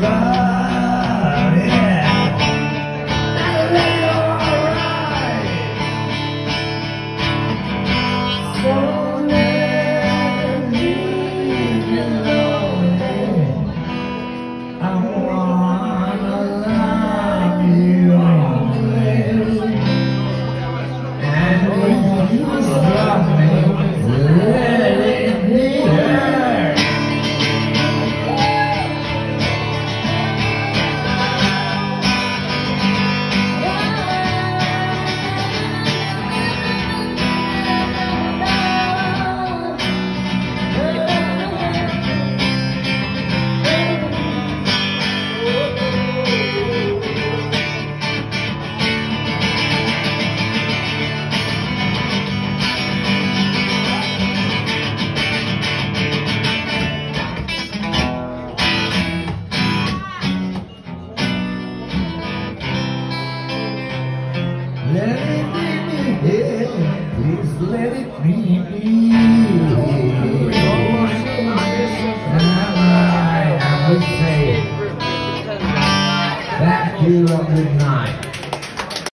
Love. Let it be me, please let it be me. I would say, thank you, a good night.